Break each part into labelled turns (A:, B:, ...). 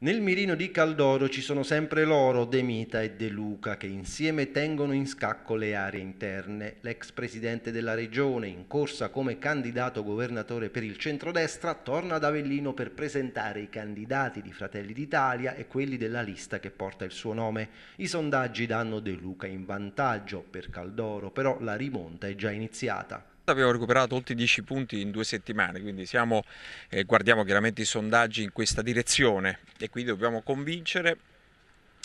A: Nel mirino di Caldoro ci sono sempre loro, De Mita e De Luca, che insieme tengono in scacco le aree interne. L'ex presidente della regione, in corsa come candidato governatore per il centrodestra, torna ad Avellino per presentare i candidati di Fratelli d'Italia e quelli della lista che porta il suo nome. I sondaggi danno De Luca in vantaggio per Caldoro, però la rimonta è già iniziata.
B: Abbiamo recuperato oltre 10 punti in due settimane, quindi siamo, eh, guardiamo chiaramente i sondaggi in questa direzione e quindi dobbiamo convincere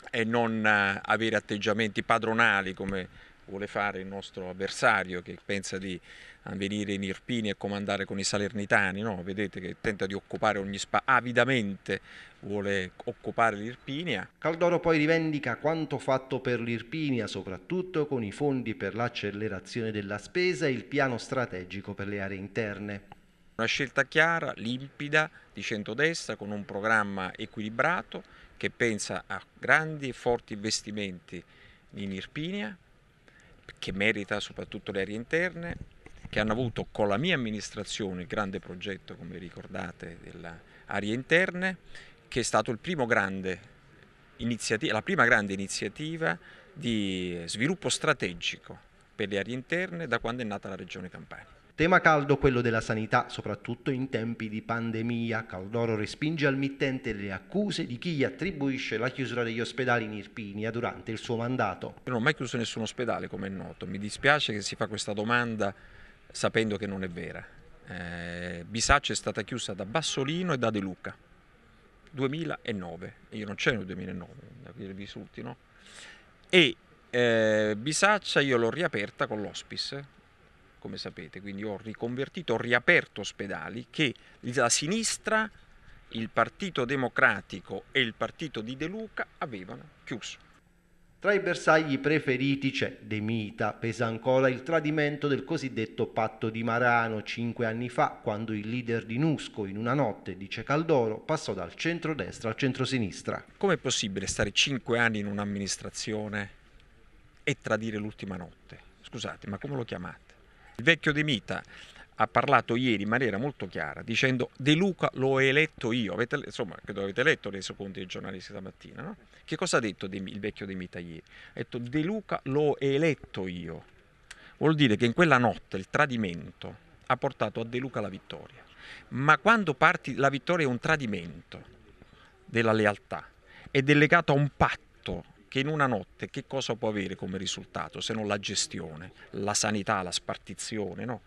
B: e non eh, avere atteggiamenti padronali come vuole fare il nostro avversario che pensa di venire in Irpini e comandare con i salernitani, no? vedete che tenta di occupare ogni spazio, avidamente vuole occupare l'Irpinia.
A: Caldoro poi rivendica quanto fatto per l'Irpinia, soprattutto con i fondi per l'accelerazione della spesa e il piano strategico per le aree interne.
B: Una scelta chiara, limpida, di centrodestra, con un programma equilibrato che pensa a grandi e forti investimenti in Irpinia, che merita soprattutto le aree interne, che hanno avuto con la mia amministrazione il grande progetto, come ricordate, delle aree interne, che è grande la prima grande iniziativa di sviluppo strategico per le aree interne da quando è nata la Regione Campania.
A: Tema caldo quello della sanità, soprattutto in tempi di pandemia. Caldoro respinge al mittente le accuse di chi gli attribuisce la chiusura degli ospedali in Irpinia durante il suo mandato.
B: Non ho mai chiuso nessun ospedale, come è noto. Mi dispiace che si fa questa domanda sapendo che non è vera. Eh, Bisaccia è stata chiusa da Bassolino e da De Luca. 2009, io non c'ero nel 2009, da qui risulti, no? E eh, Bisaccia io l'ho riaperta con l'hospice come sapete, quindi ho riconvertito, ho riaperto ospedali che la sinistra, il Partito Democratico e il partito di De Luca avevano chiuso.
A: Tra i bersagli preferiti c'è De Mita, pesa ancora il tradimento del cosiddetto patto di Marano cinque anni fa, quando il leader di Nusco in una notte, dice Caldoro, passò dal centro-destra al centro-sinistra.
B: Com'è possibile stare cinque anni in un'amministrazione e tradire l'ultima notte? Scusate, ma come lo chiamate? Il vecchio De Mita ha parlato ieri in maniera molto chiara dicendo De Luca l'ho eletto io, avete, insomma credo avete letto nei secondi dei giornalisti stamattina, no? Che cosa ha detto il vecchio De Mita ieri? Ha detto De Luca l'ho eletto io, vuol dire che in quella notte il tradimento ha portato a De Luca la vittoria, ma quando parti la vittoria è un tradimento della lealtà ed è legato a un patto che in una notte che cosa può avere come risultato se non la gestione, la sanità, la spartizione, no?